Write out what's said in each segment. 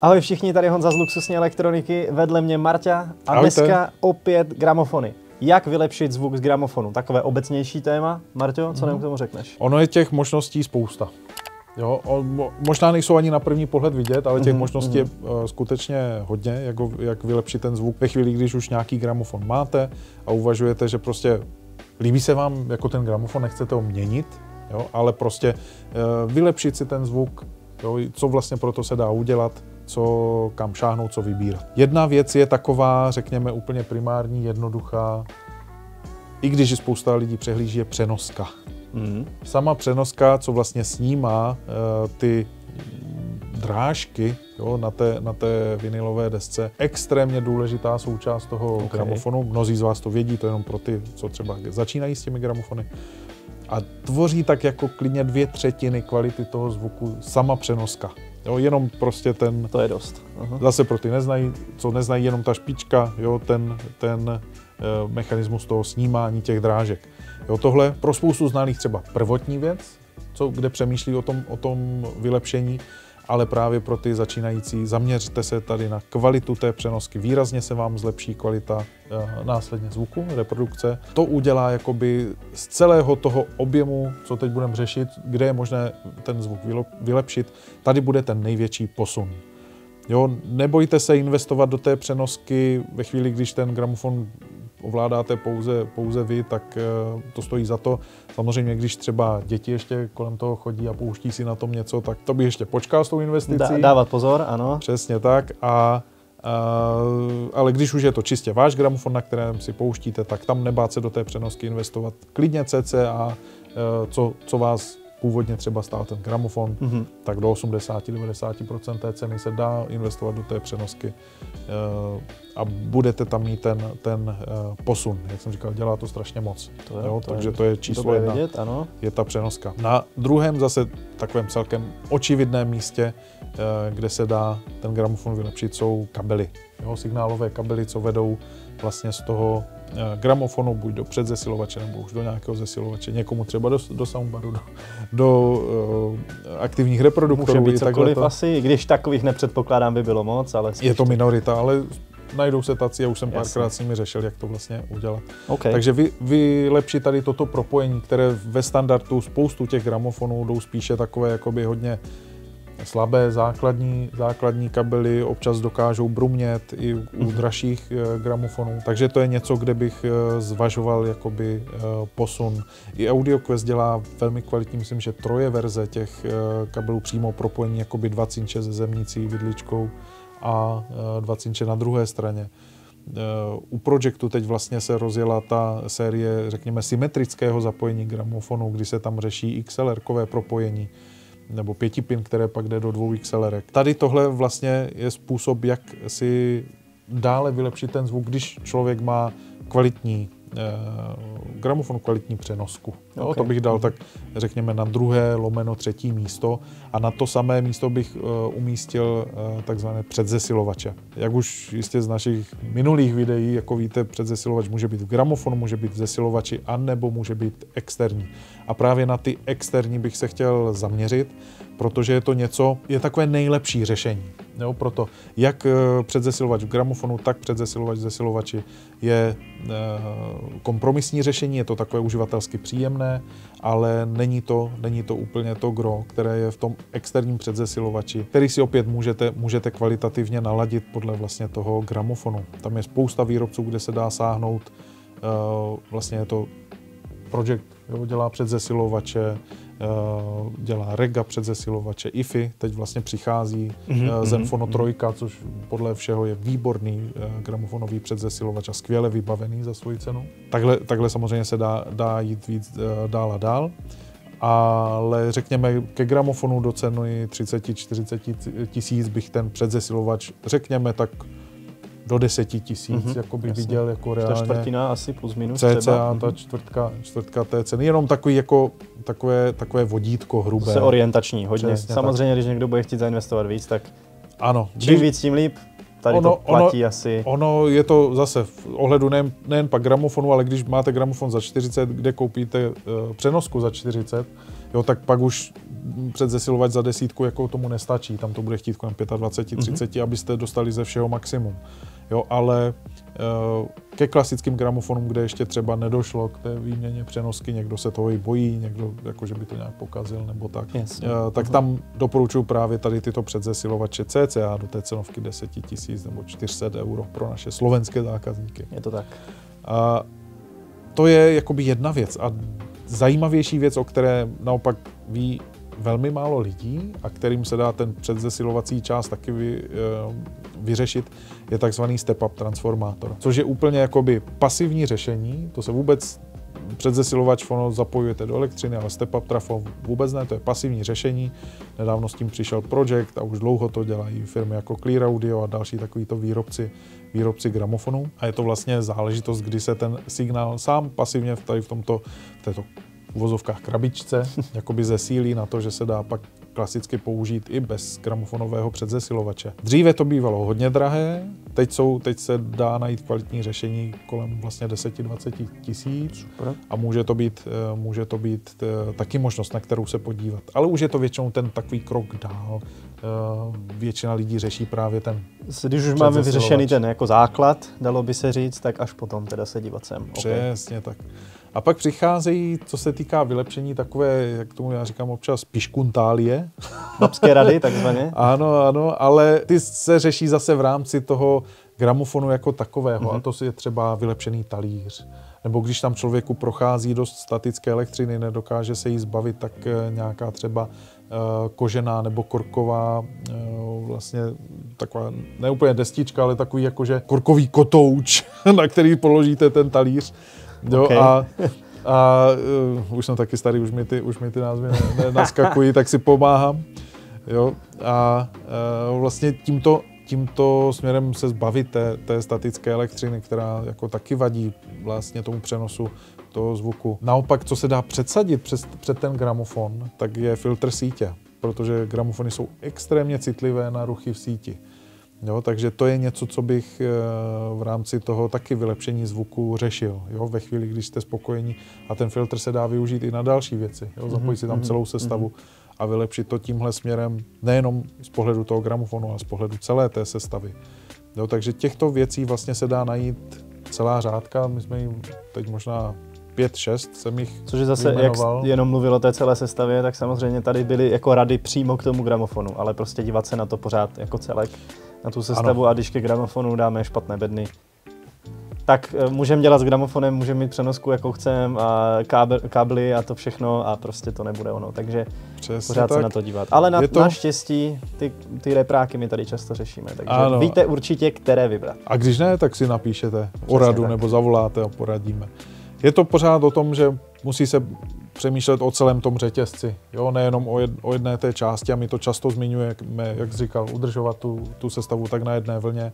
Ahoj všichni, tady Honza z Luxusní elektroniky, vedle mě Marta a Ahojte. dneska opět gramofony. Jak vylepšit zvuk z gramofonu? Takové obecnější téma. Marťo, co nám k tomu řekneš? Ono je těch možností spousta. Jo, možná nejsou ani na první pohled vidět, ale těch Mhm, možností je uh, skutečně hodně, jak, ho- jak vylepšit ten zvuk ve chvíli, když už nějaký gramofon máte a uvažujete, že prostě líbí se vám jako ten gramofon, nechcete ho měnit, jo, ale prostě uh, vylepšit si ten zvuk, jo, co vlastně pro to se dá udělat, co kam šáhnout, co vybírat. Jedna věc je taková, řekněme, úplně primární, jednoduchá, i když spousta lidí přehlíží, je přenoska Mhm. sama přenoska, co vlastně snímá uh, ty drážky jo, na, té, na té vinylové desce, extrémně důležitá součást toho Ok. okay. gramofonu. Mnozí z vás to vědí, to je jenom pro ty, co třeba začínají s těmi gramofony. A tvoří tak jako klidně dvě třetiny kvality toho zvuku sama přenoska. Jo, jenom prostě ten, To je dost. Aha. Zase pro ty neznají, co neznají jenom ta špička, jo, ten, ten e, mechanismus toho snímání těch drážek. Jo, tohle pro spoustu znalých třeba prvotní věc, co, kde přemýšlí o tom, o tom vylepšení, ale právě pro ty začínající zaměřte se tady na kvalitu té přenosky. Výrazně se vám zlepší kvalita e, následně zvuku, reprodukce. To udělá jakoby z celého toho objemu, co teď budeme řešit, kde je možné ten zvuk vylepšit, tady bude ten největší posun. Jo, nebojte se investovat do té přenosky ve chvíli, když ten gramofon ovládáte pouze, pouze vy, tak eh, to stojí za to. Samozřejmě, když třeba děti ještě kolem toho chodí a pouští si na tom něco, tak to bych ještě počkal s tou investicí. Dá, dávat pozor, ano. Přesně tak. A, a, ale když už je to čistě váš gramofon, na kterém si pouštíte, tak tam nebát se do té přenosky investovat. Klidně cca, eh, co, co vás původně třeba stál ten gramofon, Mhm. tak do 80-90% té ceny se dá investovat do té přenosky eh, a budete tam mít ten, ten eh, posun. Jak jsem říkal, dělá to strašně moc. To je- jo, to je takže to je číslo jedna vědět, ano. je ta přenoska. Na druhém zase takovém celkem očividném místě, kde se dá ten gramofon vylepšit, jsou kabely. Jo, signálové kabely, co vedou vlastně z toho eh, gramofonu buď do předzesilovače nebo už do nějakého zesilovače, někomu třeba do, do soundbaru, do, do uh, aktivních reproduktorů. Může být cokoliv to- asi, když takových nepředpokládám by bylo moc, ale Je to minorita, ale najdou se tací, já už jsem párkrát s nimi řešil, jak to vlastně udělat. okay. Takže vy, vylepšit tady toto propojení, které ve standardu spoustu těch gramofonů jdou spíše takové jakoby hodně slabé základní, základní kabely, občas dokážou brumět i u Mhm. dražších eh, gramofonů. Takže to je něco, kde bych eh, zvažoval jakoby eh, posun. I AudioQuest dělá velmi kvalitní, myslím, že troje verze těch kabelů přímo propojení, jakoby dva cinče se zemnicí, vidličkou a eh, dva cinče na druhé straně. U Projectu teď vlastně se rozjela ta série, řekněme, symetrického zapojení gramofonu, kdy se tam řeší XLR-kové propojení nebo pětipin, které pak jde do dvou XLR. Tady tohle vlastně je způsob, jak si dále vylepšit ten zvuk, když člověk má kvalitní gramofon, kvalitní přenosku. Jo, Ok. To bych dal tak, řekněme, na druhé lomeno třetí místo a na to samé místo bych eh, umístil eh, takzvané předzesilovače. Jak už jistě z našich minulých videí, jako víte, předzesilovač může být v gramofonu, může být v zesilovači, anebo může být externí. A právě na ty externí bych se chtěl zaměřit, protože je to něco, je takové nejlepší řešení. Jo, proto jak eh, předzesilovač v gramofonu, tak předzesilovač v zesilovači je eh, kompromisní řešení, je to takové uživatelsky příjemné, ale není to, není to úplně to gro, které je v tom externím předzesilovači, který si opět můžete, můžete kvalitativně naladit podle vlastně toho gramofonu. Tam je spousta výrobců, kde se dá sáhnout, eh, vlastně je to Project jo, dělá předzesilovače, dělá Rega předzesilovače, IFI, teď vlastně přichází Mhm, mm-hmm, mhm, Zenfono mhm. 3, což podle všeho je výborný eh, gramofonový předzesilovač a skvěle vybavený za svoji cenu. Takhle, takhle samozřejmě se dá, dá jít víc eh, dál a dál. Ale řekněme, ke gramofonu do ceny 30-40 tisíc bych ten předzesilovač, řekněme tak do 10 tisíc, Mhm, mm-hmm, jako bych jasně. viděl jako Ta reálně. čtvrtina asi plus minus CCA, třeba. ta Mhm. čtvrtka, čtvrtka té ceny, jenom takový jako, takové, takové vodítko hrubé. Zase orientační, hodně. Přesně Samozřejmě, když někdo bude chtít zainvestovat víc, tak Ano, čím víc, tím líp. Tady Ono- to platí asi. Ono je to zase v ohledu nejen, nejen pak gramofonu, ale když máte gramofon za 40, kde koupíte uh, přenosku za 40, jo, tak pak už předzesilovač za desítku jako tomu nestačí, tam to bude chtít kolem 25, 30, mm-hmm. abyste dostali ze všeho maximum. Jo, ale uh, ke klasickým gramofonům, kde ještě třeba nedošlo k té výměně přenosky, někdo se toho i bojí, někdo jako, že by to nějak pokazil nebo tak, Jasně. uh, tak tam doporučuji právě tady tyto předzesilovače CCA do té cenovky 10 tisíc nebo 400 euro pro naše slovenské zákazníky. Je to tak. A to je jakoby jedna věc. A zajímavější věc, o které naopak ví velmi málo lidí a kterým se dá ten předzesilovací část taky vy, eh, vyřešit, je takzvaný step-up transformátor, což je úplně jakoby pasivní řešení, to se vůbec předzesilovač ono zapojujete do elektřiny, ale step-up trafo vůbec ne, to je pasivní řešení. Nedávno s tím přišel Project a už dlouho to dělají firmy jako Clear Audio a další takovýto výrobci, výrobci gramofonů. A je to vlastně záležitost, kdy se ten signál sám pasivně tady v tomto, této uvozovkách krabičce, jakoby zesílí na to, že se dá pak klasicky použít i bez gramofonového předzesilovače. Dříve to bývalo hodně drahé, teď, jsou, teď se dá najít kvalitní řešení kolem vlastně 10-20 tisíc a může to, být, eh, může to být eh, taky možnost, na kterou se podívat. Ale už je to většinou ten takový krok dál. Eh, většina lidí řeší právě ten Když už máme vyřešený ten jako základ, dalo by se říct, tak až potom teda se dívat sem. Přesně okay. tak. A pak přicházejí, co se týká vylepšení, takové, jak tomu já říkám občas, piškuntálie. Babské rady, takzvaně. ano, ano, ale ty se řeší zase v rámci toho gramofonu jako takového mm-hmm. a to je třeba vylepšený talíř. Nebo když tam člověku prochází dost statické elektřiny, nedokáže se jí zbavit, tak eh, nějaká třeba eh, kožená nebo korková eh, vlastně taková, ne úplně destička, ale takový jakože korkový kotouč, na který položíte ten talíř, Jo, okay. a, a uh, už jsem taky starý, už mi ty, už mi ty názvy ne, ne, naskakují, tak si pomáhám. Jo, a uh, vlastně tímto, tímto směrem se zbavit té, té statické elektřiny, která jako taky vadí vlastně tomu přenosu toho zvuku. Naopak, co se dá předsadit přes, před ten gramofon, tak je filtr sítě, protože gramofony jsou extrémně citlivé na ruchy v síti. Jo, takže to je něco, co bych eh, v rámci toho taky vylepšení zvuku řešil. Jo, ve chvíli, když jste spokojení a ten filtr se dá využít i na další věci. Jo, zapojit si tam mhm, celou sestavu mhm. a vylepšit to tímhle směrem nejenom z pohledu toho gramofonu, ale z pohledu celé té sestavy. Jo, takže těchto věcí vlastně se dá najít celá řádka. My jsme jim teď možná pět, šest jsem jich Což je zase, vyjmenoval. jak jenom mluvil o té celé sestavě, tak samozřejmě tady byly jako rady přímo k tomu gramofonu, ale prostě dívat se na to pořád jako celek na tu sestavu ano. a když ke gramofonu dáme špatné bedny, tak eh, můžeme dělat s gramofonem, můžeme mít přenosku, jakou chceme, a kábel, kábly a to všechno a prostě to nebude ono. Takže Přesně pořád tak. se na to dívat. Ale na, to... naštěstí ty, ty repráky my tady často řešíme, takže ano. víte určitě, které vybrat. A když ne, tak si napíšete o radu tak. nebo zavoláte a poradíme. Je to pořád o tom, že musí se přemýšlet o celém tom řetězci, jo, nejenom o, jed, o jedné té části a my to často zmiňujeme, jak říkal, udržovat tu, tu sestavu tak na jedné vlně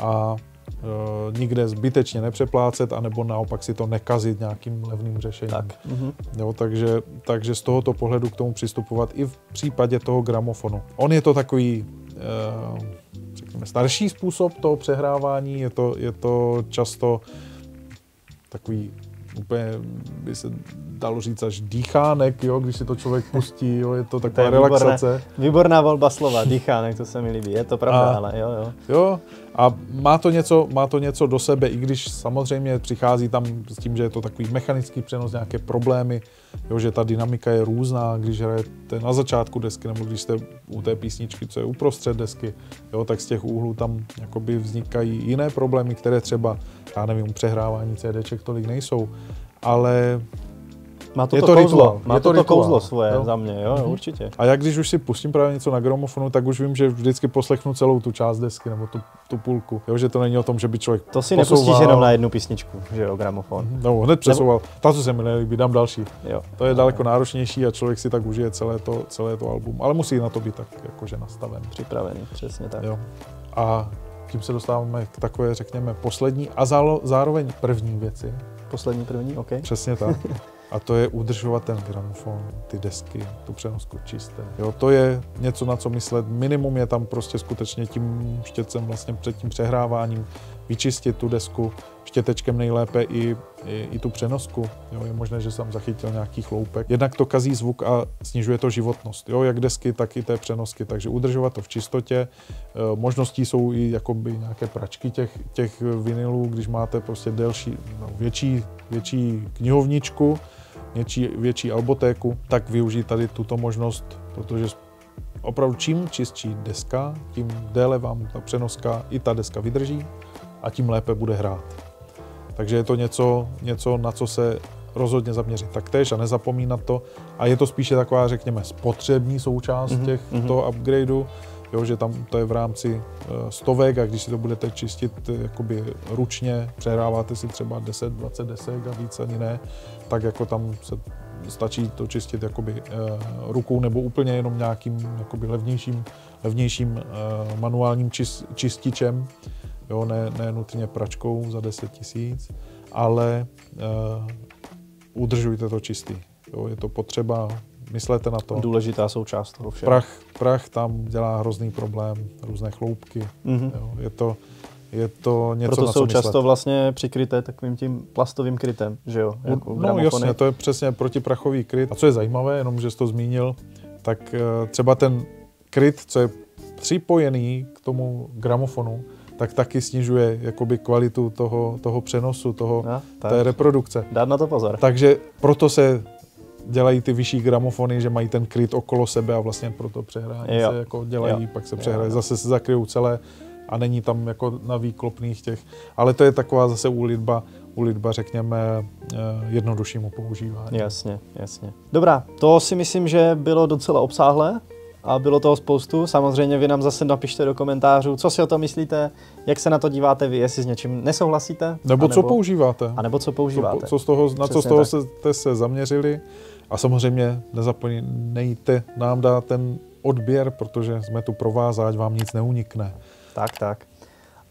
a e, nikde zbytečně nepřeplácet, anebo naopak si to nekazit nějakým levným řešením. Tak. Mhm. Jo, takže, takže z tohoto pohledu k tomu přistupovat i v případě toho gramofonu. On je to takový e, řekněme, starší způsob toho přehrávání, je to, je to často takový úplně by se dalo říct až dýchánek, jo, když si to člověk pustí, jo, je to taková to je relaxace. Výborné, výborná volba slova, dýchánek, to se mi líbí, je to pravda, a, ale jo, jo. Jo, a má to, něco, má to něco do sebe, i když samozřejmě přichází tam s tím, že je to takový mechanický přenos, nějaké problémy, jo, že ta dynamika je různá, když hrajete na začátku desky, nebo když jste u té písničky, co je uprostřed desky, jo, tak z těch úhlů tam jakoby vznikají jiné problémy, které třeba, já nevím, přehrávání CDček tolik nejsou, ale má to, je to, to kouzlo, rituál. má je to, to kouzlo svoje jo? za mě, jo, mm-hmm. určitě. A jak když už si pustím právě něco na gramofonu, tak už vím, že vždycky poslechnu celou tu část desky nebo tu, tu půlku. Jo, že to není o tom, že by člověk To si posouval. nepustíš jenom na jednu písničku, že jo, gramofon. Mm-hmm. No, hned přesouval. Nebo... Ta, co se mi nelíbí, dám další. Jo. To je daleko náročnější a člověk si tak užije celé to, celé to album. Ale musí na to být tak jakože nastaven. Připravený, přesně tak. Jo. A tím se dostáváme k takové, řekněme, poslední a zároveň první věci. Poslední první, OK. Přesně tak. A to je udržovat ten gramofon, ty desky, tu přenosku čisté. Jo, to je něco, na co myslet. Minimum je tam prostě skutečně tím štětcem vlastně před tím přehráváním vyčistit tu desku, štětečkem nejlépe i, i, i tu přenosku. Jo, je možné, že jsem zachytil nějaký chloupek. Jednak to kazí zvuk a snižuje to životnost, jo, jak desky, tak i té přenosky. Takže udržovat to v čistotě. E, možností jsou i jakoby nějaké pračky těch, těch vinilů, když máte prostě delší, no, větší, větší knihovničku, větší, větší albotéku, tak využít tady tuto možnost, protože opravdu čím čistší deska, tím déle vám ta přenoska i ta deska vydrží a tím lépe bude hrát. Takže je to něco, něco na co se rozhodně zaměřit taktéž a nezapomínat to. A je to spíše taková, řekněme, spotřební součást mm-hmm. těch, mm-hmm. Jo, že tam to je v rámci uh, stovek a když si to budete čistit uh, jakoby ručně, přehráváte si třeba 10-20 desek a víc ani ne, tak jako tam se stačí to čistit jakoby uh, rukou nebo úplně jenom nějakým jakoby levnějším, levnějším manuálním čist, čističem, jo, ne, ne nutně pračkou za 10 tisíc, ale udržujte to čistý. Jo, je to potřeba, myslete na to. Důležitá součást toho všeho. Prach, prach tam dělá hrozný problém, různé chloupky. Mm-hmm. Jo, je to, je to něco, Proto na co jsou myslet. často vlastně přikryté takovým tím plastovým krytem, že jo? Jako no gramofony. jasně, to je přesně protiprachový kryt. A co je zajímavé, jenom že jsi to zmínil, tak uh, třeba ten kryt, co je připojený k tomu gramofonu, tak taky snižuje jakoby kvalitu toho, toho přenosu, toho, no, té reprodukce. Dát na to pozor. Takže proto se dělají ty vyšší gramofony, že mají ten kryt okolo sebe a vlastně proto přehrání jo. se jako dělají, jo. pak se přehrají, zase se zakryjou celé a není tam jako na výklopných těch, ale to je taková zase úlitba, úlitba řekněme eh, jednoduššímu používání. Jasně, jasně. Dobrá, to si myslím, že bylo docela obsáhlé a bylo toho spoustu. Samozřejmě vy nám zase napište do komentářů, co si o to myslíte, jak se na to díváte vy, jestli s něčím nesouhlasíte. Nebo co používáte. A nebo co používáte. Co, co z toho, na co z toho jste se zaměřili. A samozřejmě nezapomínejte nám dát ten odběr, protože jsme tu pro vás, ať vám nic neunikne. Tak, tak.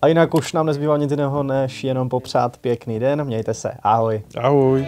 A jinak už nám nezbývá nic jiného, než jenom popřát pěkný den. Mějte se. Ahoj. Ahoj.